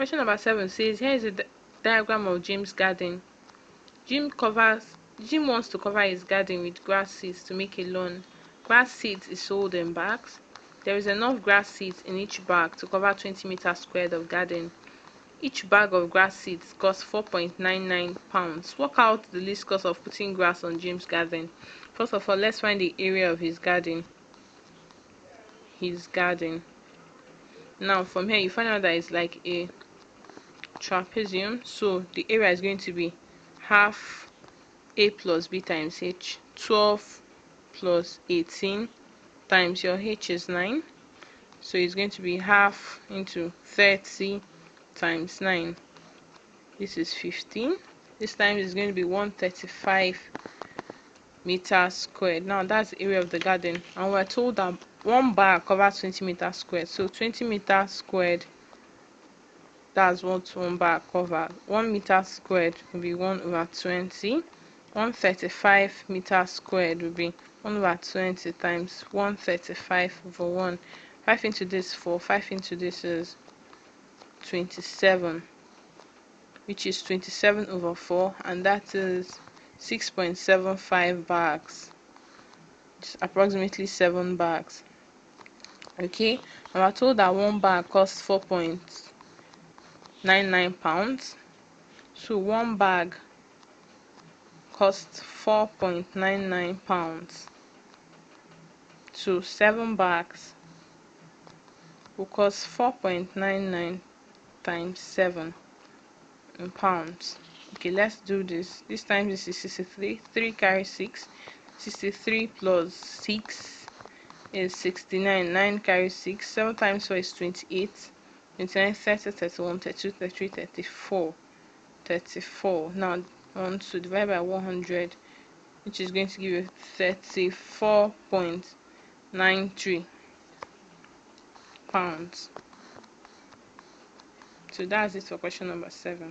question number seven says here is a di diagram of Jim's garden. Jim covers Jim wants to cover his garden with grass seeds to make a lawn. Grass seeds is sold in bags. There is enough grass seeds in each bag to cover 20 meters squared of garden. Each bag of grass seeds costs 4.99 pounds. Work out the least cost of putting grass on Jim's garden. First of all, let's find the area of his garden. His garden. Now, from here, you find out that it's like a trapezium. So, the area is going to be half a plus b times h. 12 plus 18 times your h is 9. So, it's going to be half into 30 times 9. This is 15. This time is going to be 135 meters squared now that's the area of the garden and we're told that one bar covers 20 meters squared so 20 meters squared that's what one bar covers one meter squared will be 1 over 20 135 meter squared will be 1 over 20 times 135 over 1 5 into this 4 5 into this is 27 which is 27 over 4 and that is 6.75 bags. It's approximately 7 bags. Okay? And we're told that one bag costs 4.99 pounds so one bag costs 4.99 pounds so 7 bags will cost 4.99 times 7 in pounds. Okay let's do this. This time this is 63 3 carry 6 63 plus 6 is 69 9 carry 6 7 times 4 is 28 29 30 31 32 33 34 34 now want to divide by 100 which is going to give you 34.93 pounds. So that's it for question number 7